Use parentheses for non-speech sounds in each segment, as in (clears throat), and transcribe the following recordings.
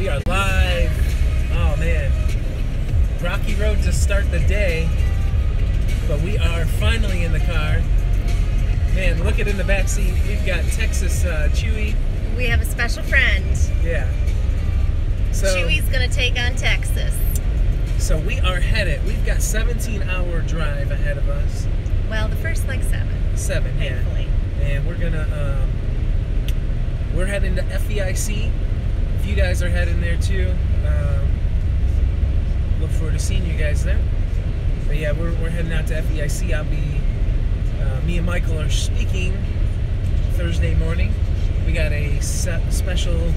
We are live. Oh man. Rocky road to start the day. But we are finally in the car. Man, look at in the back seat. We've got Texas uh, Chewy. We have a special friend. Yeah. So Chewy's gonna take on Texas. so we are headed. We've got 17 hour drive ahead of us. Well, the first like seven, Seven, yeah. And we're gonna um, we're heading to FEIC. If you guys are heading there too, um, look forward to seeing you guys there. But yeah, we're, we're heading out to FEIC. I'll be uh, me and Michael are speaking Thursday morning. We got a special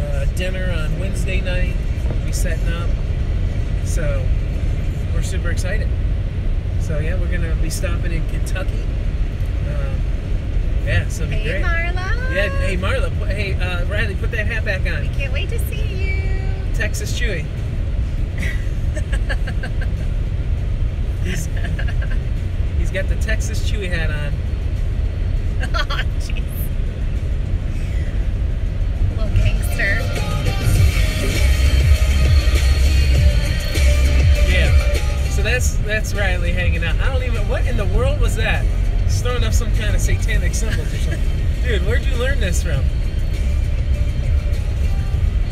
uh, dinner on Wednesday night. We'll be setting up, so we're super excited. So yeah, we're gonna be stopping in Kentucky. Um, yeah, so it'll be Hey, great. Marla. Yeah, hey Marla, hey uh, Riley, put that hat back on. Can't wait to see you. Texas Chewy. He's he's got the Texas Chewy hat on. (laughs) oh, jeez. Little gangster. Yeah. So that's that's Riley hanging out. I don't even what in the world was that? He's throwing up some kind of satanic symbols or something. (laughs) Dude, where'd you learn this from?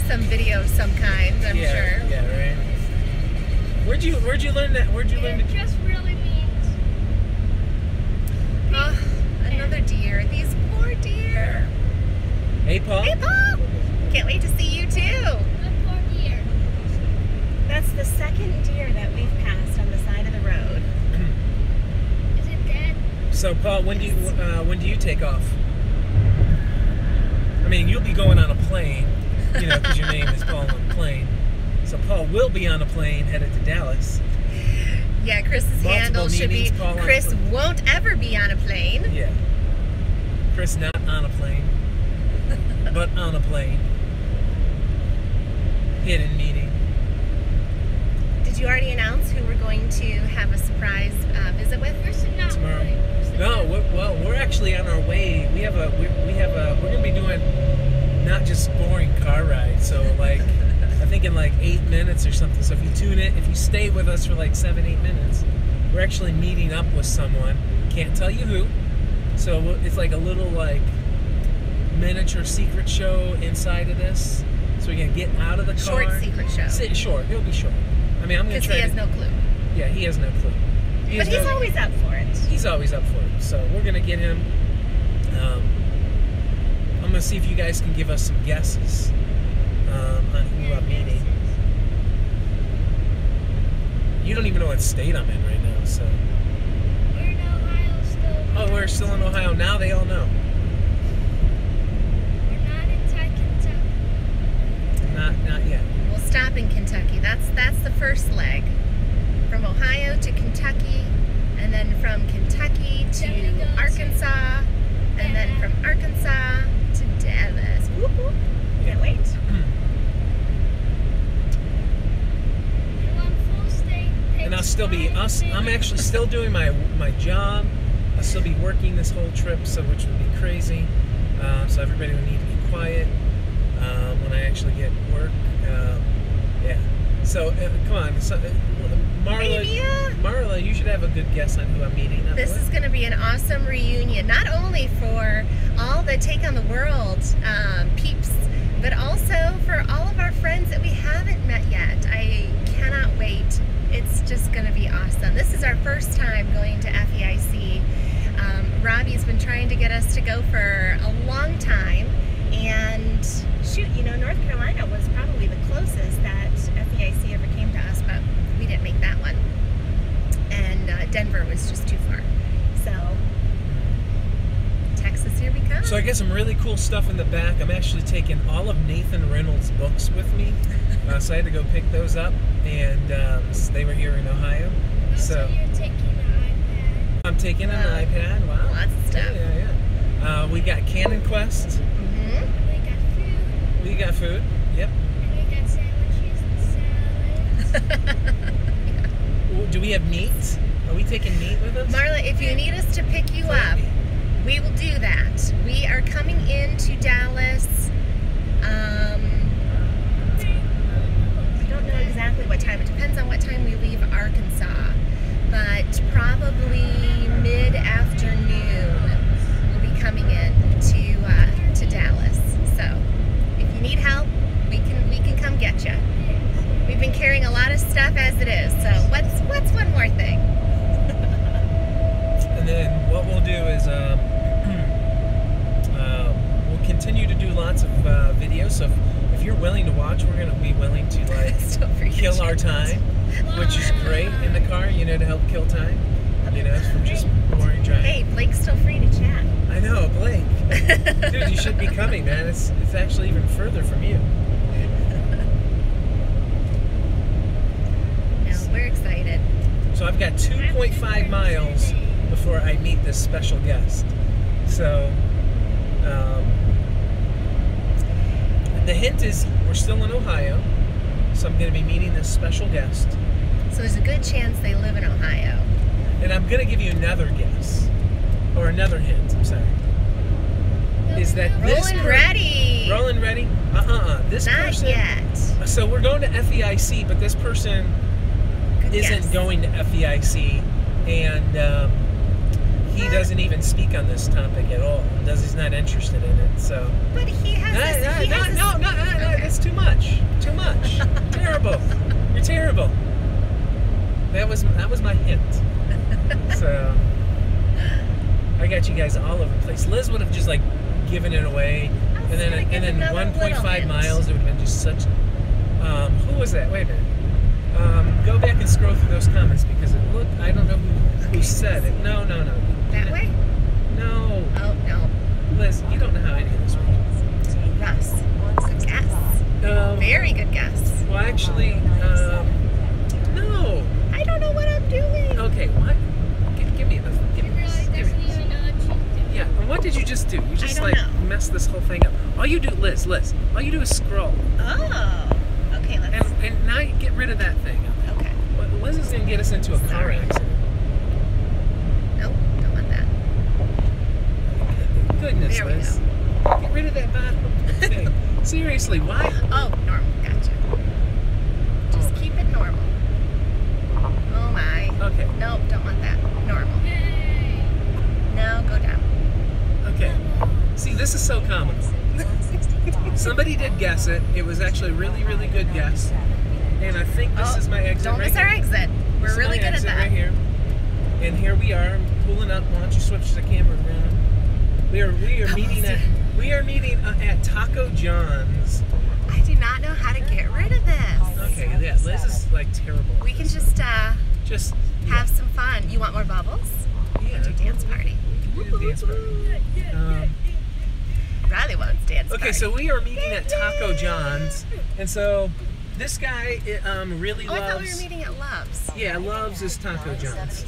Some video of some kind, I'm yeah, sure. Yeah, right. Where'd you where'd you learn that? Where'd you learn It to just really means Oh, another deer. These poor deer. Hey Paul? Hey, Paul. Can't wait to see you too. a poor deer. That's the second deer that we've passed on the side of the road. (clears throat) Is it dead? So Paul, when do you uh, when do you take off? I mean, you'll be going on a plane, you know, because your name is Paul on the plane. So Paul will be on a plane headed to Dallas. Yeah, Chris's Multiple handle should be Paul Chris won't ever be on a plane. Yeah. Chris not on a plane, (laughs) but on a plane. Hidden meeting. Did you already announce who we're going to have a surprise uh, visit with? First not Tomorrow. really. No, we're, well, we're actually on our way. We have a we, we have a we're gonna be doing not just boring car rides. So like I think in like eight minutes or something. So if you tune in, if you stay with us for like seven eight minutes, we're actually meeting up with someone. Can't tell you who. So it's like a little like miniature secret show inside of this. So we're gonna get out of the car. Short secret show. Sit short. He'll be short. I mean, I'm gonna Because try. he has to, no clue. Yeah, he has no clue. He But he's no- always up for it. he's always up for it. So we're gonna get him. Um, I'm gonna see if you guys can give us some guesses um, on who I'm meeting. You don't even know what state I'm in right now, so. We're in Ohio still. Oh, we're still in Ohio now. They all know. We're not in Kentucky. Not not yet. We'll stop in Kentucky. That's that's the first leg. From Ohio to Kentucky, and then from Kentucky to to- Arkansas, and then from Arkansas to Dallas. Whoop, whoop. Can't wait. (clears throat) In one full state. And I'll still be us. I'm actually still doing my my job. I'll still be working this whole trip, so which would be crazy. Um, so everybody would need to be quiet um, when I actually get work. Um, yeah. So uh, come on, so, uh, Marla. Maybe, uh, Marla, you should have a good guess on who I'm meeting up This with. is going to be an awesome reunion, not only for all the Take on the World um, peeps, but also for all to get us to go for a long time, and shoot, you know, North Carolina was probably the closest that FEIC ever came to us, but we didn't make that one and uh, Denver was just too far. So, Texas, here we come. So I got some really cool stuff in the back. I'm actually taking all of Nathan Reynolds' books with me, (laughs) uh, so I had to go pick those up, and um, they were here in Ohio. Also, So you're taking an I'm taking an Wow. iPad. Wow. Lots of stuff. Yeah, yeah. yeah. Uh, we got Cannon Quest. hmm. We got food. We got food. Yep. And we got sandwiches and salads. (laughs) Do we have meat? Are we taking meat with us? Marla, if you need us to pick you up, we will do that. We are coming into Dallas um, So if, if you're willing to watch, we're gonna be willing to like Still free to kill our chat. time, which is great in the car. You know, to help kill time. You know, from just boring driving. Hey, Blake's still free to chat. I know, Blake. Dude, you should be coming, man. It's it's actually even further from you. No, we're excited. So I've got 2.5 miles before I meet this special guest. So, um, the hint is we're still in Ohio, so I'm going to be meeting this special guest, So there's a good chance they live in Ohio. and I'm going to give you another guess, or another hint. I'm sorry. Is that this Rolling ready. Rolling ready? Uh uh uh. This Not person. yet. So we're going to FEIC, but this person Good isn't guess. going to FEIC, and um, he doesn't even speak on this topic at all. Does he's not interested in it? So But he has no, this. no, he no, has no, no, no, no, Okay. that's too much. Too much. (laughs) terrible. You're terrible. That was that was my hint. (laughs) So I got you guys all over the place. Liz would have just like given it away, and then and then 1.5 miles. It would have been just such. Um, who was that? Wait a minute. Um, go back and scroll through those comments because it looked. I don't know who, who said it. No, no, no. That way? No, Oh, no. Liz, you don't know how any of this works. Russ. Good guess. Um, Very good guess. well, actually, um, no. I don't know what I'm doing. Okay, what? Give, give me the. Give He me really this. Give doesn't me this. even know what she's doing. Yeah, and what did you just do? You just like know. messed this whole thing up. All you do, Liz, Liz, all you do is scroll. Oh. Okay, let's. And, and now you get rid of that thing. Okay. Well, Liz is going to get us into a car accident. Nope, don't want that. Goodness, There we Liz. Get rid of that bottom thing. (laughs) Seriously, why? Oh, normal. Gotcha. Just Oh, keep it normal. Oh my. Okay, Nope, don't want that. Normal. Yay. No, go down. okay. See, this is so common. (laughs) Somebody did guess it. It was actually a really, really good guess. And I think this Oh, is my exit Don't right miss our here. exit. We're is really good at that. Right here. And here we are, pulling up. Why don't you switch the camera around? We are we are meeting at we are meeting uh, at Taco John's. I do not know how to get rid of this. Okay, yeah, Liz is like terrible. We can just uh, just have some fun. You want more bubbles? yeah, Do dance party. we can do a dance party. Um, Riley wants dance okay, party. so we are meeting at Taco John's, and so this guy um really Oh, I thought we were loves. meeting at Love's. Yeah, loves his Taco John's.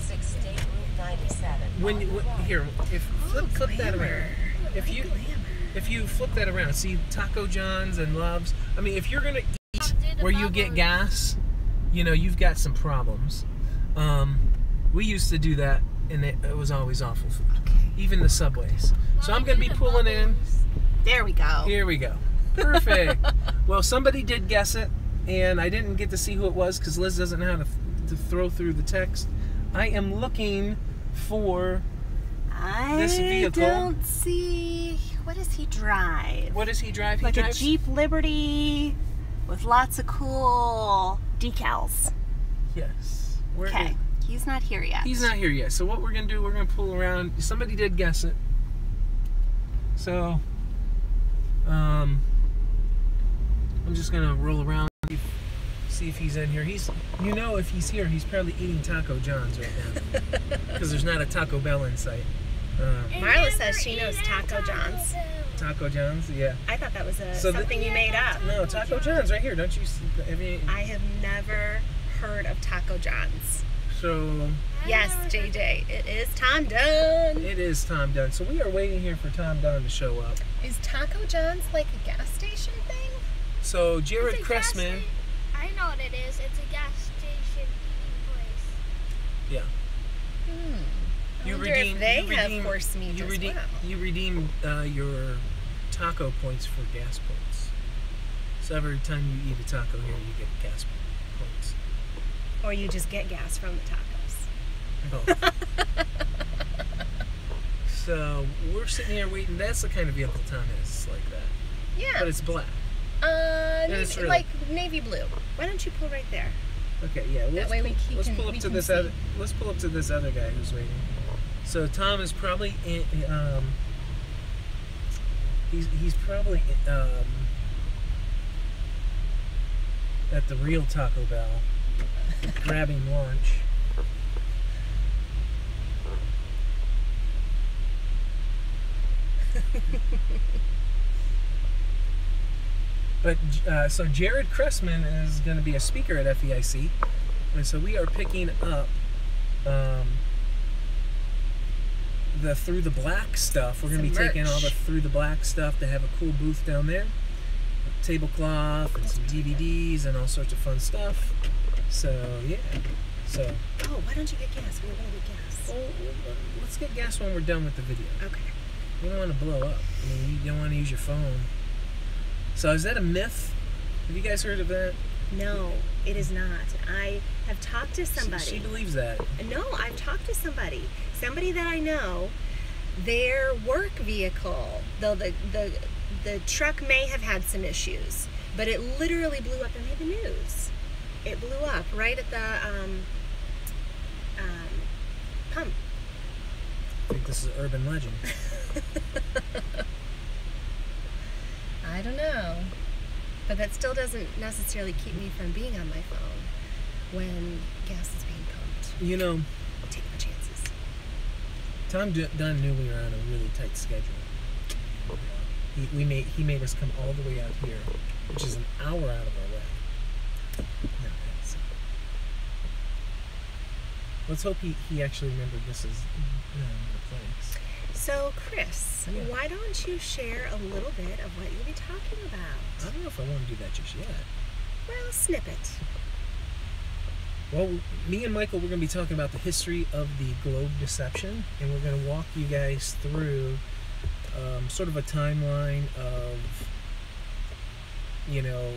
When, when here, if flip, flip that around. If you if you flip that around, see Taco John's and Loves. I mean, if you're gonna eat where you get gas, you know you've got some problems. Um, we used to do that, and it, it was always awful food. Even the subways. So I'm gonna be pulling in. There we go. Here we go. Perfect. (laughs) well, somebody did guess it, and I didn't get to see who it was because Liz doesn't know how to, to throw through the text. I am looking for I This vehicle- don't see. What does he drive? what does he drive? He like a drives Jeep Liberty with lots of cool decals. Yes. Okay, he's not here yet. He's not here yet. So what we're gonna do? We're gonna pull around. Somebody did guess it. So, um, I'm just gonna roll around, see if he's in here. He's, you know, if he's here, he's probably eating Taco John's right now (laughs) because there's not a Taco Bell in sight. Uh, Marla says she knows Taco John's. Taco John's, yeah. I thought that was a, So the- something you made up. No, Taco John's right here. Don't you? See, have you I have never heard of Taco John's. so Yes, JJ, it is Tom Dunn. it is Tom Dunn. So we are waiting here for Tom Dunn to show up. Is Taco John's like a gas station thing? So Jared It's a gas Chrestman. I know what it is. It's a gas station eating place. Yeah. Hmm. You redeem. they you have redeem, meat you redeem, well. You redeem uh, your taco points for gas points. So every time you eat a taco here, you get gas points. Or you just get gas from the tacos. Both. so we're sitting here waiting. That's the kind of vehicle Tom. It's like that, Yeah. but it's black. uh, it's navy, really- like navy blue. Why don't you pull right there? Okay, yeah. Let's way we pull, ke- let's pull up to this see. other. Let's pull up to this other guy who's waiting. So Tom is probably in. Um, he's he's probably um, at the real Taco Bell, (laughs) grabbing lunch. but uh, so Jared Chrestman is going to be a speaker at FEIC, and so we are picking up um, the Through the Black stuff. We're going to be Some taking all the. Through the Black stuff to have a cool booth down there, tablecloth and some DVDs and all sorts of fun stuff. So yeah, so Oh, why don't you get gas? We're gonna get gas. well, well, let's get gas when we're done with the video. Okay. You don't want to blow up. I mean, you don't want to use your phone. So is that a myth? Have you guys heard of that? No, it is not. I have talked to She- somebody. She, believes that. No, I've talked to somebody, somebody that I know. Their work vehicle, though the the the truck may have had some issues, but it literally blew up and made the news. It blew up right at the um, um, pump. I think this is urban legend. (laughs) I don't know, but that still doesn't necessarily keep me from being on my phone when gas is being pumped. You know, Take my chances. Tom D- Dunn knew we were on a really tight schedule. He, we made he made us come all the way out here, which is an hour out of our way. No, Let's hope he, he actually remembered this is um, the place. So, Chris, Yeah. why don't you share a little bit of what you'll be talking about? I don't know if I want to do that just yet. Well, snippet. Well, me and Michael, we're going to be talking about the history of the globe deception, and we're going to walk you guys through um, sort of a timeline of, you know,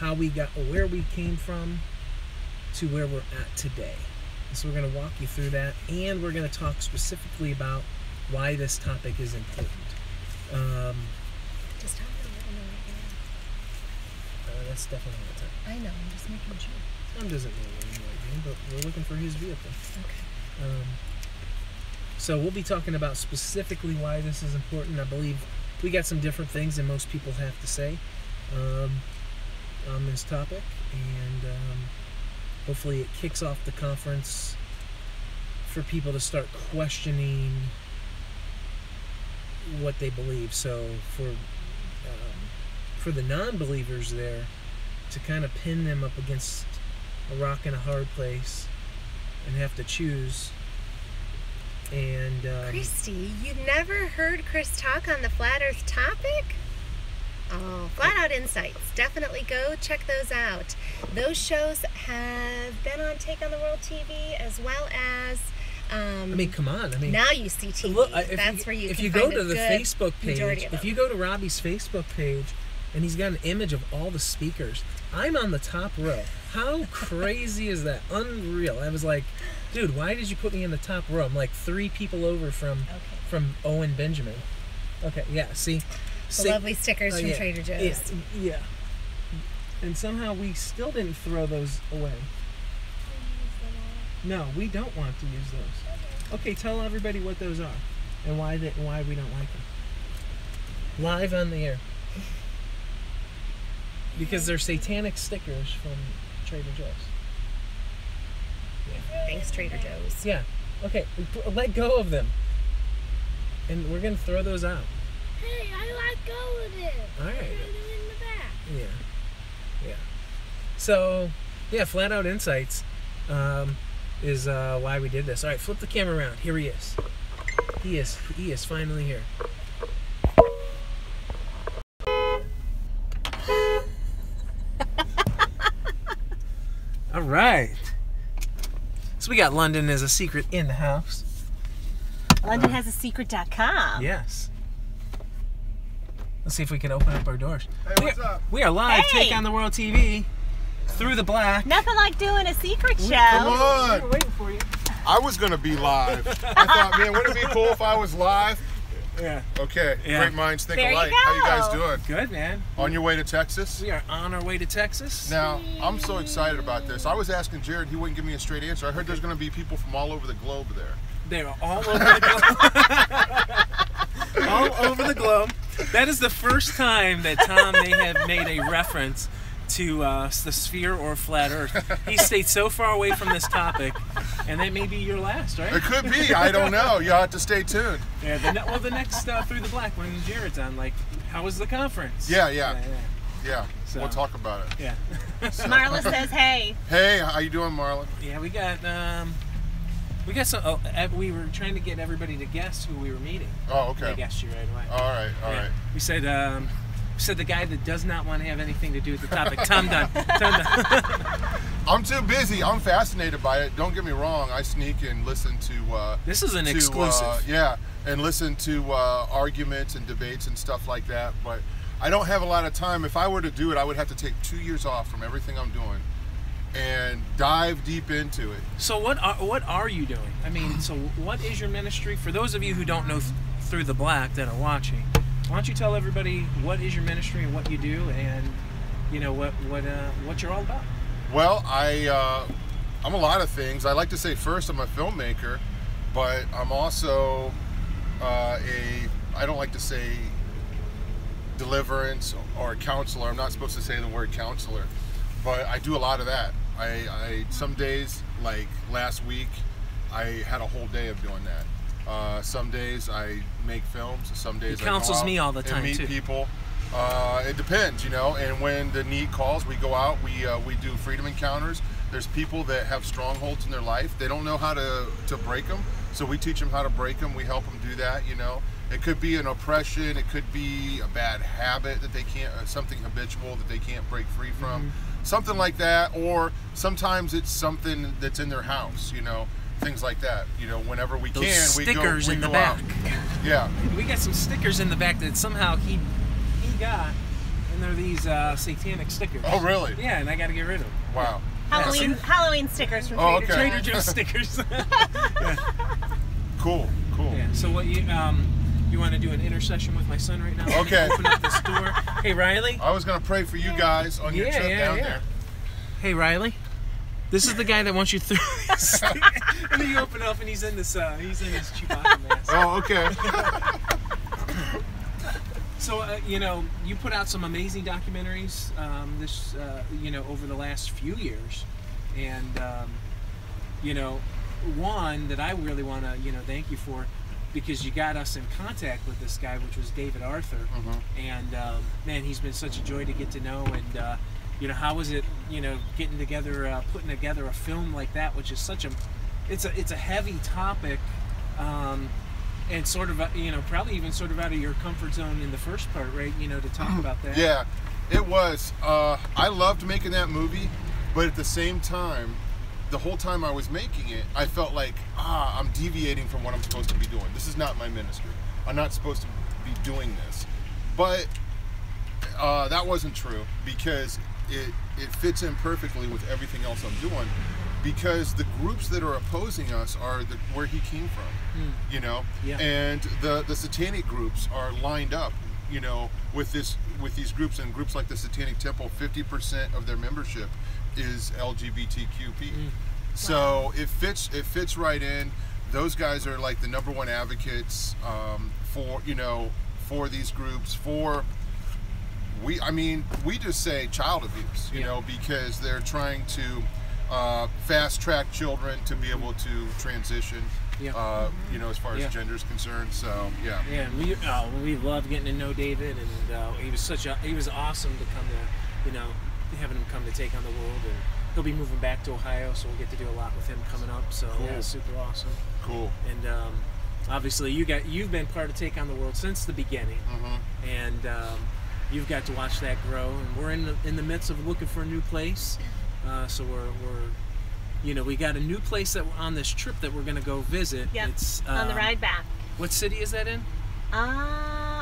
how we got, where we came from to where we're at today. So we're going to walk you through that, and we're going to talk specifically about why this topic is important. Um, Just tell me know uh, that's definitely not time. I know, I'm just making sure. Tom doesn't know what he's doing, but we're looking for his vehicle. Okay. Um, so we'll be talking about specifically why this is important. I believe we got some different things than most people have to say um, on this topic, and um, hopefully it kicks off the conference for people to start questioning what they believe. So for um, for the non-believers there, to kind of pin them up against a rock and a hard place and have to choose. And um, Christy, you never heard Chris talk on the flat earth topic? Oh, Flat Out Insights. Definitely go check those out. Those shows have been on Take on the World TV as well as. Um, I mean, come on. I mean, now you see TV. look, That's you, where you if you go to the Facebook page, if you go to Robbie's Facebook page, and he's got an image of all the speakers, I'm on the top row. How crazy is that? Unreal. I was like, dude, why did you put me in the top row? I'm like three people over from Okay. from Owen Benjamin. Okay, yeah. See, The See- lovely stickers Oh, from yeah, Trader Joe's. Yeah, yeah. And somehow we still didn't throw those away. No, we don't want to use those. Okay, tell everybody what those are and why they, why we don't like them. Live on the air. Because they're satanic stickers from Trader Joe's. Thanks, Trader Joe's. Yeah. Okay, let go of them. And we're going to throw those out. Hey, I let go of it. All right. Put it in the back. Yeah. Yeah. So, yeah, flat out insights um, is uh, why we did this. All right, flip the camera around. Here he is. He is. He is finally here. (laughs) All right. So we got London as a secret in the house. London has a secret.com. Yes. Let's see if we can open up our doors. Hey, we, what's are, up? we are live. Hey. Take on the World TV through the black. Nothing like doing a secret show. Come on. We're waiting for you. I was gonna be live. I thought, man, wouldn't it be cool if I was live? Yeah. Okay, Yeah. great minds think There you alike. How you guys doing? Good man. On your way to Texas? We are on our way to Texas. Now, I'm so excited about this. I was asking Jared, he wouldn't give me a straight answer. I heard there's gonna be people from all over the globe there. They are all over the globe. (laughs) all over the globe. That is the first time that Tom may have made a reference to uh, the sphere or flat Earth. he (laughs) stayed so far away from this topic, and that may be your last, right? It could be. I don't know. (laughs) You'll have to stay tuned. Yeah. The, ne- well, the next uh, through the black when Jared's on, like, how was the conference? Yeah, yeah. yeah. Yeah, So- we'll talk about it. yeah. Marla says, hey. Hey, how you doing, Marla? Yeah, we got um, we got some. Oh, uh, we were trying to get everybody to guess who we were meeting. Oh, They okay. guessed you right away. All right, all Yeah. right. We said um, said the guy that does not want to have anything to do with the topic. Tom Dunn. Tom Dunn. I'm too busy. I'm fascinated by it. Don't get me wrong. I sneak and listen to. Uh, this is an to, exclusive. Uh, yeah, and listen to uh, arguments and debates and stuff like that. But I don't have a lot of time. If I were to do it, I would have to take two years off from everything I'm doing and dive deep into it. So what are what are you doing? I mean, so what is your ministry? For those of you who don't know th- through the black that are watching, why don't you tell everybody what is your ministry and what you do, and you know what what uh, what you're all about? Well, I uh, I'm a lot of things. I like to say first I'm a filmmaker, but I'm also uh, a I don't like to say deliverance or counselor. I'm not supposed to say the word counselor, but I do a lot of that. I, I some days like last week I had a whole day of doing that. Uh, some days I make films. Some days I go counsels me all the time, meet too. people. Uh, it depends, you know. And when the need calls, we go out. We uh, we do freedom encounters. There's people that have strongholds in their life. They don't know how to to break them, so we teach them how to break them. We help them do that. You know, it could be an oppression. It could be a bad habit that they can't, uh, something habitual that they can't break free from, Mm-hmm. something like that. Or sometimes it's something that's in their house. You know, things like that. You know, whenever we Those can, we go. We in the go back. out. (laughs) Yeah. We got some stickers in the back that somehow he he got, and they're these uh, satanic stickers. Oh, really? Yeah, and I got to get rid of them. Wow. Halloween Halloween stickers from Oh, Trader okay. Trader Joe's. Joe's stickers. (laughs) Cool. Cool. yeah. So what you um you want to do an intercession with my son right now? Let me Okay. Open up this door. Hey Riley. I was gonna pray for you guys on your Yeah, trip yeah, down yeah. there. Hey Riley. This is the guy that wants you through. (laughs) this. and then you open up and he's in this uh, he's in his Chewbacca mask. Oh, okay. (laughs) So uh, you know, you put out some amazing documentaries um, this uh, you know over the last few years, and um, you know, one that I really want to you know thank you for because you got us in contact with this guy, which was David Arthur, and um, man, he's been such a joy to get to know. And uh, you know, how was it you know getting together, uh, putting together a film like that, which is such a it's a it's a heavy topic. Um, and sort of, uh, you know, probably even sort of out of your comfort zone in the first part, right? You know, to talk about that. Yeah, it was. Uh, I loved making that movie, but at the same time, the whole time I was making it, I felt like, ah, I'm deviating from what I'm supposed to be doing. This is not my ministry. I'm not supposed to be doing this. But uh, that wasn't true because it it fits in perfectly with everything else I'm doing. Because the groups that are opposing us are the, where he came from, you know, Yeah. and the the satanic groups are lined up, you know, with this with these groups and groups like the Satanic Temple. Fifty percent of their membership is LGBTQP. So it fits it fits right in. Those guys are like the number one advocates um, for you know for these groups for we I mean we just say child abuse you Yeah. know because they're trying to uh, fast track children to be able to transition Yeah. uh, you know as far as Yeah. gender is concerned so yeah Yeah, and we uh, we love getting to know David, and uh, he was such a he was awesome to come to, you know, having him come to take on the world, and he'll be moving back to Ohio, so we'll get to do a lot with him coming up. So yeah, Cool. super awesome. cool And um, obviously, you got you've been part of Take on the World since the beginning, hmm and um, you've got to watch that grow. And we're in the, in the midst of looking for a new place, uh, so we're we're. You know, we got a new place that on this trip that we're going to go visit. Yep. It's on the um, ride back. What city is that in? Uh,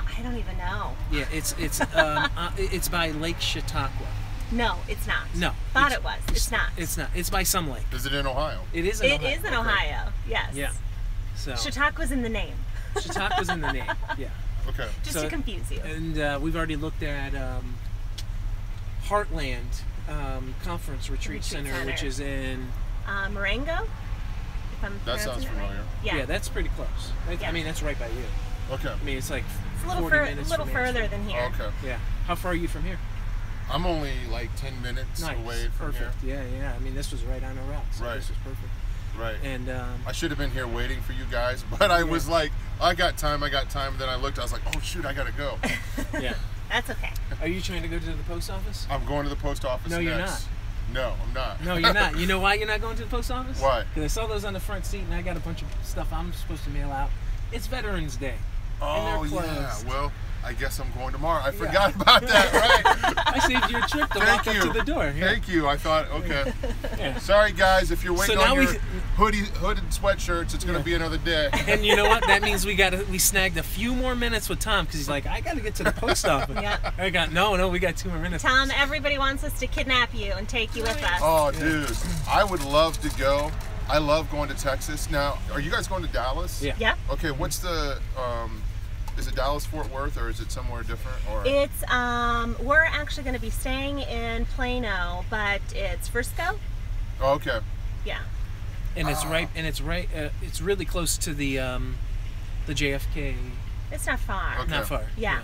I don't even know. Yeah, it's it's (laughs) um, uh, it's by Lake Chautauqua. No, it's not. No, Thought it's- it was. It's not. It's not. It's by some lake. is it in Ohio It is. In It Ohio. is in Ohio. Yes. Yeah. So Chautauqua's in the name, Chautauqua's in the name. (laughs) Yeah. Okay just So- to confuse you. And uh, we've already looked at um, Heartland um, Conference Retreat, Retreat Center, Center. which is in. Uh, Marengo. If I'm That sounds pronouncing it right. familiar. Yeah. Yeah, that's pretty close. That's- I mean, that's right by you. okay I mean, it's like it's a little, 40 fur- minutes little from further than here. okay Yeah. How far are you from here? I'm only like 10 minutes Nice. away from perfect. Yeah, yeah. I mean, this was right on our route. So Right. This was perfect. Right. And um, I should have been here waiting for you guys, (laughs) but I Yeah. was like, I got time, I got time. Then I looked, I was like, oh shoot, I gotta go. (laughs) yeah. That's okay. Are you trying to go to the post office? I'm going to the post office No, you're next. No, I'm not. No, you're not. (laughs) You know why you're not going to the post office? Why? Because I saw those on the front seat, and I got a bunch of stuff I'm supposed to mail out. It's Veterans Day. Oh and they're yeah. Well, I guess I'm going tomorrow. I forgot about that. (laughs) Right. I saved you a trip to Thank walk you. up to the door. Yeah. Thank you. I thought, okay. Yeah. Sorry guys, if you're waiting now on your hoodie, hooded sweatshirts, it's gonna Yeah. be another day. (laughs) And you know what? That means we got we snagged a few more minutes with Tom because he's like, I got to get to the post (laughs) office. Yeah. I got no, no, we got two more minutes. Tom, everybody wants us to kidnap you and take you with us. Oh, dude, I would love to go. I love going to Texas. Now, are you guys going to Dallas? Yeah. Yep. Okay, what's the um, is it Dallas Fort Worth or is it somewhere different? Or It's um we're actually going to be staying in Plano, but it's Frisco. oh, okay. Yeah. and it's Ah. right, and it's right, uh, it's really close to the um, the JFK. It's not far. Okay. Not far. Yeah.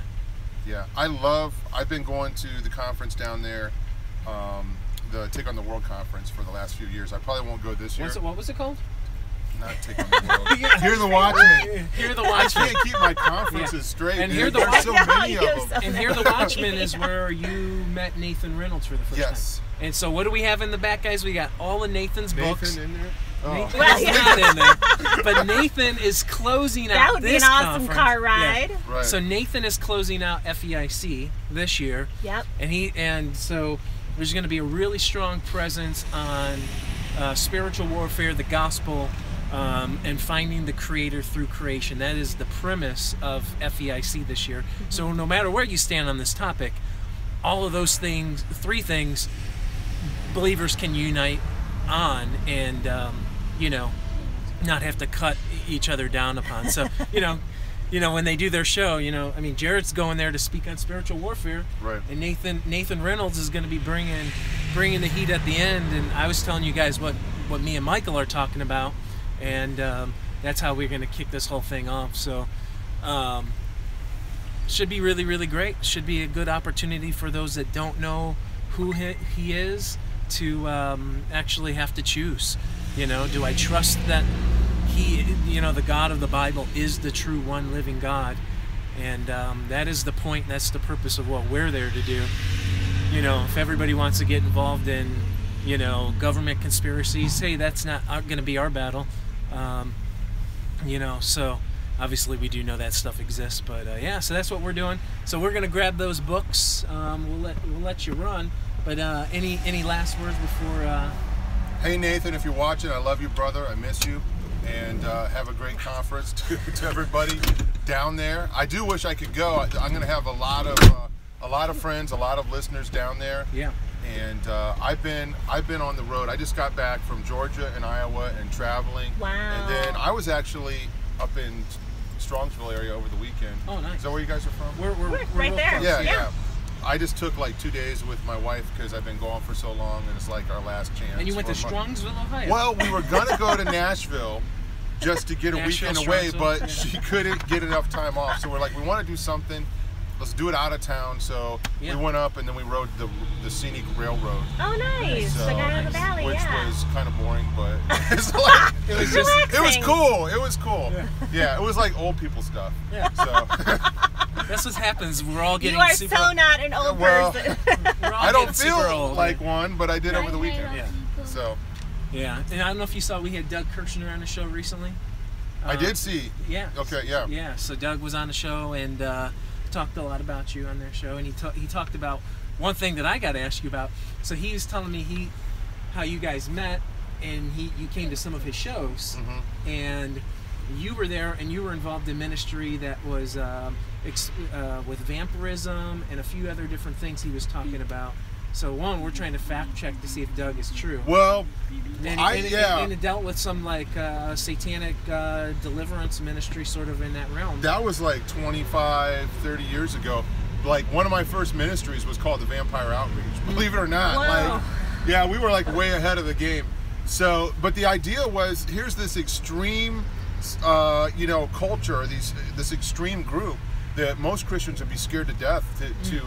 Yeah, I love. I've been going to the conference down there, um, the Take on the World conference for the last few years. I probably won't go this year. What's it, what was it called? Not (laughs) Take on the World. Yeah. Hear the Watchmen. Here the I Watchmen. can't keep my conferences straight. And dude. Hear the There's so Watchmen. many of (laughs) them. so- And here, the Watchmen is (laughs) where you met Nathan Reynolds for the first Yes. time. And so, what do we have in the back, guys? We got all of Nathan's books. Nathan in there. Oh. Nathan Well, is yeah. not in there, but Nathan is closing out. That would be an awesome conference. car Yeah. ride. Right. So Nathan is closing out FEIC this year, Yep. and he and so there's going to be a really strong presence on uh, spiritual warfare, the gospel, um, and finding the Creator through creation. That is the premise of FEIC this year. So no matter where you stand on this topic, all of those things, three things, believers can unite on, and um, you know, not have to cut each other down upon. So (laughs) you know. You know when they do their show, you know, I mean, Jared's going there to speak on spiritual warfare, Right. and Nathan Nathan Reynolds is going to be bringing bringing the heat at the end. And I was telling you guys what what me and Michael are talking about, and um, that's how we're going to kick this whole thing off. So, um, should be really really great. Should be a good opportunity for those that don't know who he, is to um, actually have to choose. You know, do I trust that he, you know, the God of the Bible is the true one living God? And um, that is the point. That's the purpose of what we're there to do. You know, if everybody wants to get involved in, you know, government conspiracies, hey, that's not going to be our battle. Um, you know, so obviously we do know that stuff exists, but uh, yeah, so that's what we're doing. So we're gonna grab those books. Um, we'll let we'll let you run. But uh, any any last words before? Uh, Hey Nathan, if you're watching, I love you, brother. I miss you, and uh, have a great conference to, (laughs) to everybody down there. I do wish I could go. I, I'm going to have a lot of uh, a lot of friends, a lot of listeners down there. yeah. And uh, I've been I've been on the road. I just got back from Georgia and Iowa and traveling. Wow. And then I was actually up in Strongsville area over the weekend. Oh, nice. Is that where you guys are from? We're, we're, We're we're right real there. close. Yeah, Yeah. yeah. I just took like two days with my wife because I've been gone for so long, and it's like our last chance. And you went to for a month. Strongsville, Ohio. Well, we were gonna go to Nashville just to get a Nashville, weekend away, but yeah. she couldn't get enough time off. So we're like, we want to do something. Let's do it out of town. So Yeah. we went up and then we rode the the scenic railroad, Oh, nice. So, the guy in the valley, which yeah. was kind of boring, but (laughs) (laughs) it's like it was just it was cool. It was cool. Yeah, it was like old people stuff. Yeah. So (laughs) That's what happens. We're all getting you are super. so not an old Well, person. I don't feel old. like one, but I did over the weekend. Yeah. So Yeah, and I don't know if you saw we had Doug Kirshner on the show recently. I Uh, did see. Yeah. Okay, yeah. Yeah. So Doug was on the show and uh, talked a lot about you on their show, and he ta- he talked about one thing that I got to ask you about. So he was telling me he how you guys met, and he you came to some of his shows, Mhm. and you were there, and you were involved in ministry that was um, ex- uh, with vampirism and a few other different things he was talking about. So one, we're trying to fact check to see if Doug is true. Well, And, I- and, yeah. and it dealt with some like uh, satanic uh, deliverance ministry, sort of in that realm. that was like 25, 30 years ago. Like one of my first ministries was called the Vampire Outreach. (laughs) Believe it or not. Wow. Like, yeah, we were like way ahead of the game. So, but the idea was here's this extreme, uh, you know, culture, these this extreme group that most Christians would be scared to death to, to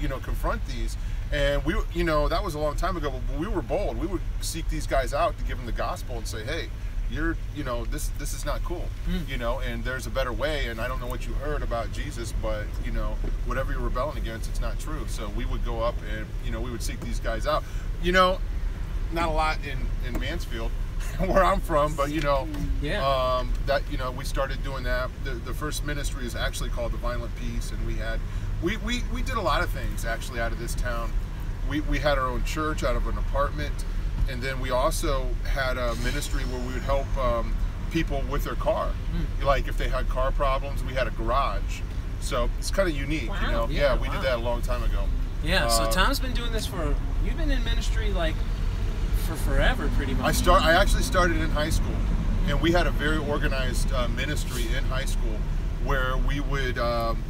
you know confront these. And we, you know, that was a long time ago, but we were bold. We would seek these guys out to give them the gospel and say, hey, you're, you know, this this is not cool, you know, and there's a better way. And I don't know what you heard about Jesus, but you know, whatever you're rebelling against, it's not true. So we would go up and, you know, we would seek these guys out. You know, not a lot in in Mansfield, (laughs) where I'm from, but you know, Yeah. um, that you know we started doing that. The, the first ministry is actually called the Violent Peace, and we had we, we we did a lot of things actually out of this town. We we had our own church out of an apartment, and then we also had a ministry where we would help um, people with their car, Hmm. like if they had car problems. We had a garage, so it's kind of unique, you know. Yeah, Yeah, we wow. did that a long time ago. Yeah, so Uh, Tom's been doing this for you've been in ministry like for forever, pretty much. I start. I actually started in high school, and we had a very organized uh, ministry in high school where we would um,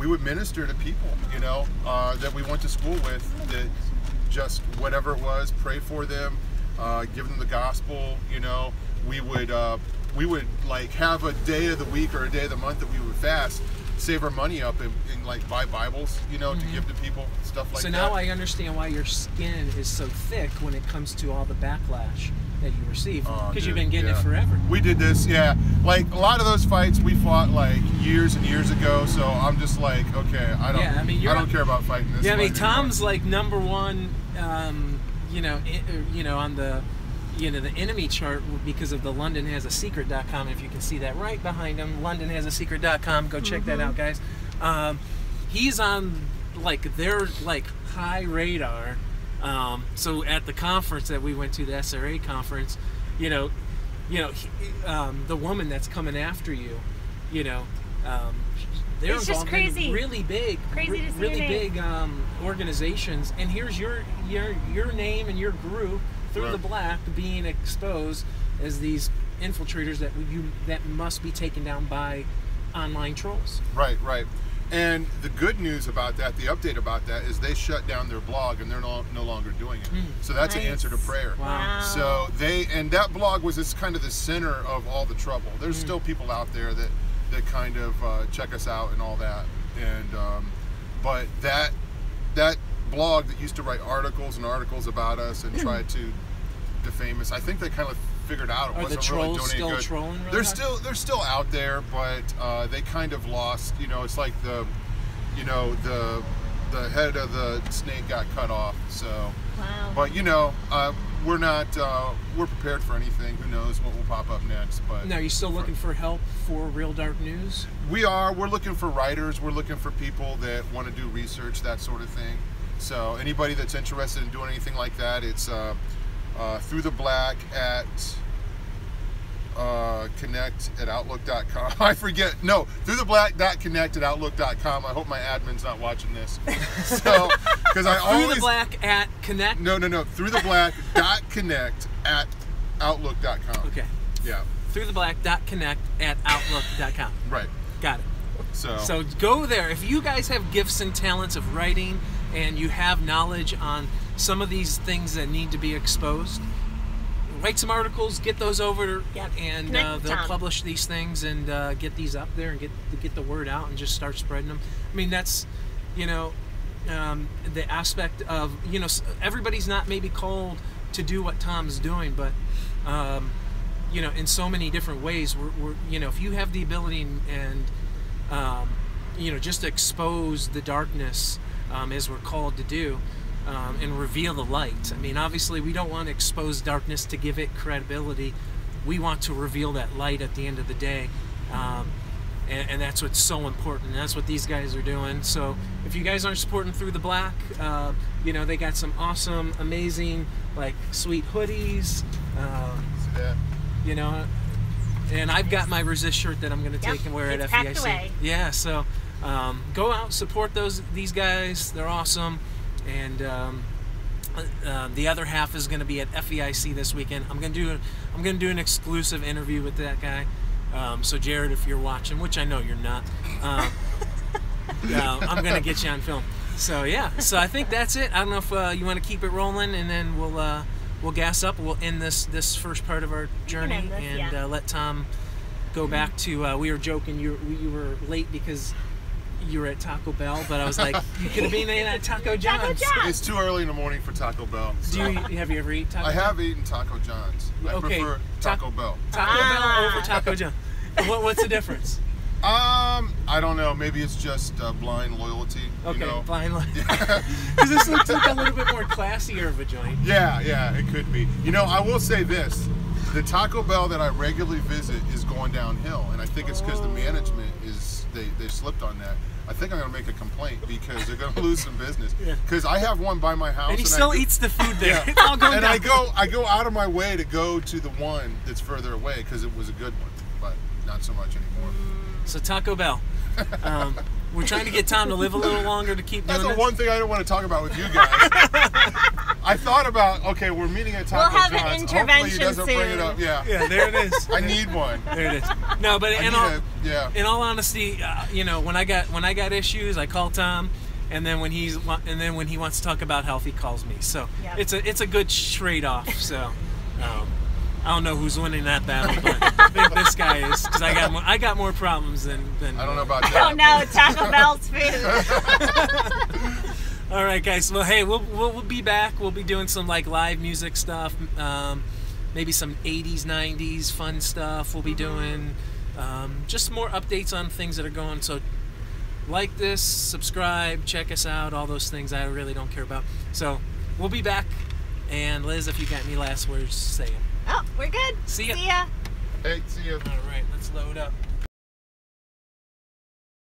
we would minister to people, you know, uh, that we went to school with. That just whatever it was, pray for them, uh, give them the gospel. You know, we would uh, we would like have a day of the week or a day of the month that we would fast. Save our money up and, and like buy Bibles, you know, to give to people, stuff like that. so that. now I understand why your skin is so thick when it comes to all the backlash that you receive Oh, because you've been getting yeah. it forever. We did this, yeah. Like a lot of those fights we fought like years and years ago. So I'm just like, okay, I don't, Yeah, I mean, I don't care about fighting this. Yeah, I mean fight anymore. Tom's like number one, um, you know, i- uh, you know on the you know the enemy chart because of the London has a secret.com. If you can see that right behind him, London has a secret.com. Go check that out, guys. Um, he's on like their like high radar. Um, so at the conference that we went to, the SRA conference, you know, you know, he, um, the woman that's coming after you, you know, um, they're It's just involved crazy. in really big, Crazy re- to see really big um, organizations, and here's your your your name and your group through Right. the black being exposed as these infiltrators that you that must be taken down by online trolls. Right, right. And the good news about that, the update about that, is they shut down their blog and they're no, no longer doing it. So that's an answer to prayer. Wow. So they and that blog was this kind of the center of all the trouble. There's Hmm. still people out there that that kind of uh, check us out and all that. And um, but that that blog that used to write articles and articles about us and (clears throat) try to defame us, I think they kind of figured out it Are wasn't really trolls doing still good. trolling really they're hard? still they're still out there, but uh, they kind of lost. You know, it's like the you know the the head of the snake got cut off. So. Wow. But you know, uh, we're not uh, we're prepared for anything. Who knows what will pop up next? But Now, are you still looking for help for Real Dark News? we are. We're looking for writers. We're looking for people that want to do research, that sort of thing. So anybody that's interested in doing anything like that, it's uh, uh, through the black at uh, connect at outlook.com. (laughs) I forget. No, through the black dot connect at outlook.com. I hope my admin's not watching this. (laughs) So, because I always Through the black at connect. no no no through the black (laughs) dot connect at outlook.com. Okay. Yeah. Through the black dot connect at outlook.com. Right. Got it. So. So go there. If you guys have gifts and talents of writing and you have knowledge on some of these things that need to be exposed, write some articles, get those over, Yep. and uh, they'll Tom. publish these things and uh, get these up there and get get the word out and just start spreading them. I mean, that's you know um, the aspect of you know everybody's not maybe called to do what Tom's doing, but um, you know in so many different ways. We're, we're you know if you have the ability and, and um, you know just expose the darkness um, as we're called to do. Um, and reveal the light. I mean, obviously, we don't want to expose darkness to give it credibility. We want to reveal that light at the end of the day. Um, and, and that's what's so important. And that's what these guys are doing. So if you guys aren't supporting Through the Black, uh, you know, they got some awesome, amazing, like sweet hoodies, uh, yeah. you know, and I've got my resist shirt that I'm going to Yep, take and wear at packed FEIC. away. Yeah, so um, go out, support those these guys. They're awesome, and um, uh, the other half is going to be at FEIC this weekend. I'm going to do I'm going to do an exclusive interview with that guy. Um, so Jared, if you're watching, which I know you're not, um, (laughs) uh, I'm going to get you on film. So yeah, so I think that's it. I don't know if uh, you want to keep it rolling, and then we'll uh, we'll gas up. We'll end this this first part of our journey, this, and yeah. uh, let Tom go back to. Uh, we were joking. You you were late because you were at Taco Bell, but I was like, (laughs) you could have been at Taco John's. John's. It's too early in the morning for Taco Bell. Do you have you ever eaten Taco? I Bell? have eaten Taco John's. I Okay, prefer Ta- Taco Bell. Taco Ah. Bell over Taco John. What, what's the difference? Um, I don't know. Maybe it's just uh, blind loyalty. Okay, You know? blind line. Because (laughs) this looks like a little bit more classier of a joint. Yeah, yeah, it could be. You know, I will say this: the Taco Bell that I regularly visit is going downhill, and I think it's because the management is they they slipped on that. I think I'm gonna make a complaint because they're gonna (laughs) lose some business. Yeah. Because I have one by my house, And he I still go- eats the food (laughs) there. Yeah. It's all going and down. I go I go out of my way to go to the one that's further away because it was a good one, but not so much anymore. So Taco Bell. Um, we're trying to get Tom to live a little longer to keep That's the this. one thing I don't want to talk about with you guys. (laughs) I thought about okay, we're meeting at Taco We'll have an John's. Hopefully intervention he doesn't bring it soon. up. Yeah. Yeah, there it is. I need one. There it is. No, but I in need all, a, yeah. in all honesty, uh, you know, when I got when I got issues, I call Tom, and then when he's wa- and then when he wants to talk about health, he calls me. So Yep. it's a it's a good trade off. So um, I don't know who's winning that battle, but (laughs) I think this guy is because I got more, I got more problems than than. I don't know about that. Oh no. Taco Bell's food. (laughs) (laughs) All right, guys. Well, hey, we'll, we'll we'll be back. We'll be doing some like live music stuff, um, maybe some '80s, '90s fun stuff. We'll be doing um, just more updates on things that are going. So, like this, subscribe, check us out, all those things. I really don't care about. So, we'll be back. And Liz, if you got any last words, say them. Oh, we're good. See ya. See ya. Hey, see ya. All right, let's load up.